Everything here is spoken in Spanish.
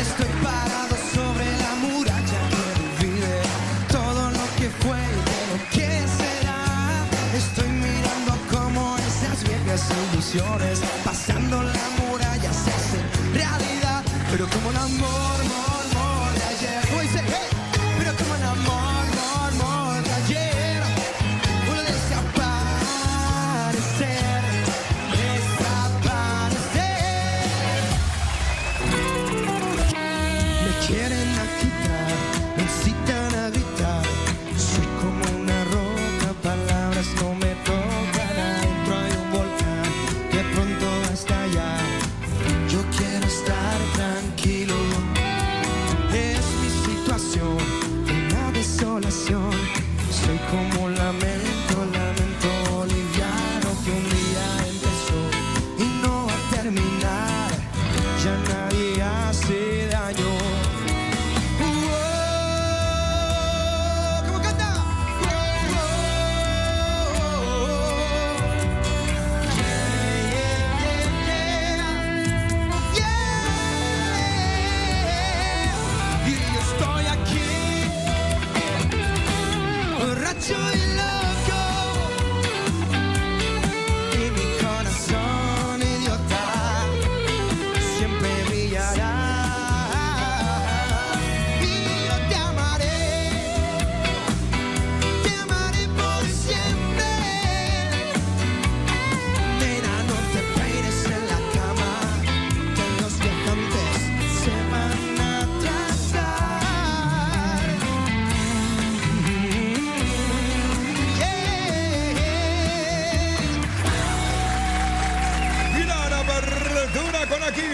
Estoy parado sobre la muralla que divide todo lo que fue y de lo que será. Estoy mirando como esas viejas ilusiones pasando situación, una desolación. Soy como borracho y Con Aquiles.